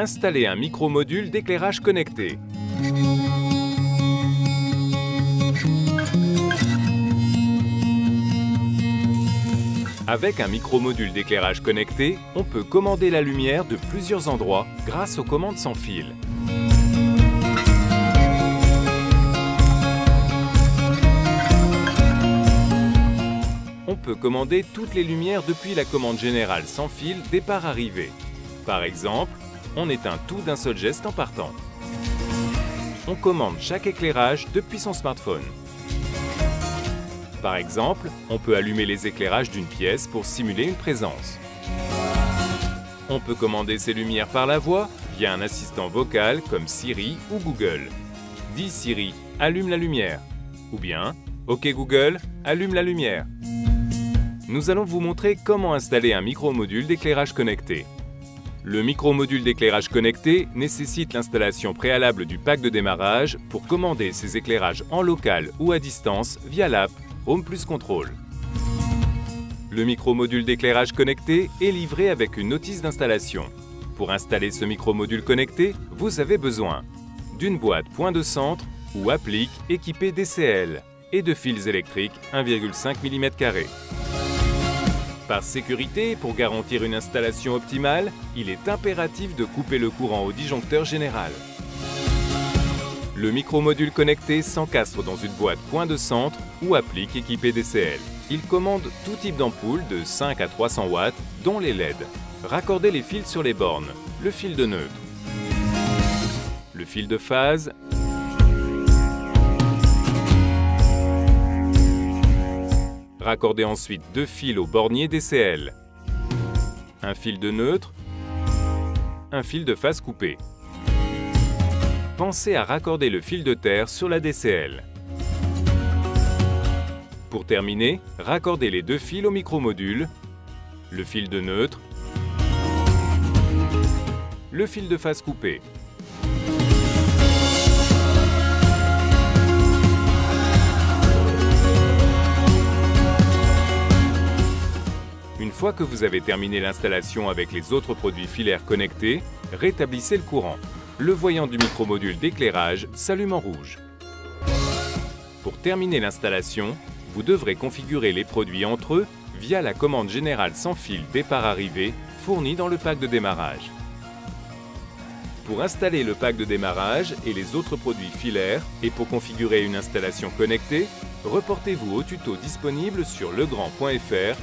Installer un micro-module d'éclairage connecté. Avec un micro-module d'éclairage connecté, on peut commander la lumière de plusieurs endroits grâce aux commandes sans fil. On peut commander toutes les lumières depuis la commande générale sans fil départ-arrivée. Par exemple, on éteint tout d'un seul geste en partant. On commande chaque éclairage depuis son smartphone. Par exemple, on peut allumer les éclairages d'une pièce pour simuler une présence. On peut commander ces lumières par la voix via un assistant vocal comme Siri ou Google. Dis Siri, allume la lumière. Ou bien, OK Google, allume la lumière. Nous allons vous montrer comment installer un micro-module d'éclairage connecté. Le micro-module d'éclairage connecté nécessite l'installation préalable du pack de démarrage pour commander ses éclairages en local ou à distance via l'app Home Plus Control. Le micro-module d'éclairage connecté est livré avec une notice d'installation. Pour installer ce micro-module connecté, vous avez besoin d'une boîte point de centre ou applique équipée DCL et de fils électriques 1,5 mm. Par sécurité, pour garantir une installation optimale, il est impératif de couper le courant au disjoncteur général. Le micro-module connecté s'encastre dans une boîte point de centre ou applique équipée DCL. Il commande tout type d'ampoule de 5 à 300 watts, dont les LED. Raccordez les fils sur les bornes. Le fil de neutre. Le fil de phase Raccordez ensuite deux fils au bornier DCL. Un fil de neutre, un fil de phase coupé. Pensez à raccorder le fil de terre sur la DCL. Pour terminer, raccordez les deux fils au micro-module, le fil de neutre, le fil de phase coupé. Fois que vous avez terminé l'installation avec les autres produits filaires connectés, rétablissez le courant. Le voyant du micromodule d'éclairage s'allume en rouge. Pour terminer l'installation, vous devrez configurer les produits entre eux via la commande générale sans fil départ-arrivée fournie dans le pack de démarrage. Pour installer le pack de démarrage et les autres produits filaires et pour configurer une installation connectée, reportez-vous au tuto disponible sur legrand.fr